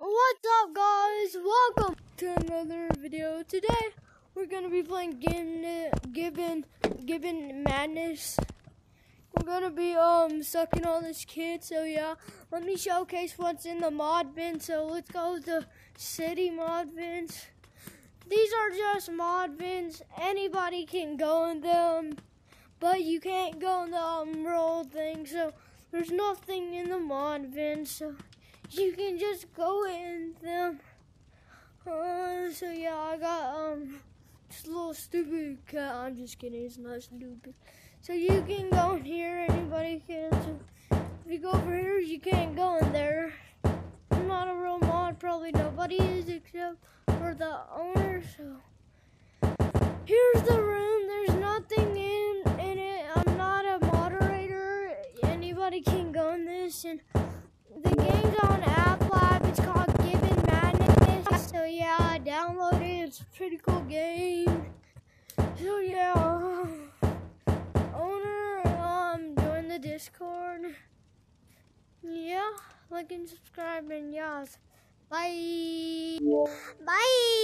What's up, guys? Welcome to another video. Today, we're gonna be playing Gibbon Gibbon Madness. We're gonna be um sucking all this kid. So yeah, let me showcase what's in the mod bin. So let's go to city mod bins. These are just mod bins. Anybody can go in them, but you can't go in the um, roll thing. So there's nothing in the mod bin. So you can just go in them. Uh, so yeah, I got um this little stupid cat. I'm just kidding. It's not stupid. So you can go in here. Anybody can. So if you go over here, you can't go in there. I'm not a real mod. Probably nobody is except for the owner. So here's the room. There's nothing in in it. I'm not a moderator. Anybody can go in this and the game's on App Lab. It's called Gibbon Madness. So yeah, download it. It's a pretty cool game. So yeah, owner, um, join the Discord. Yeah, like and subscribe and yes. Bye. Bye.